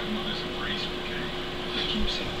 grandmother's embrace bouquet. Keeps it.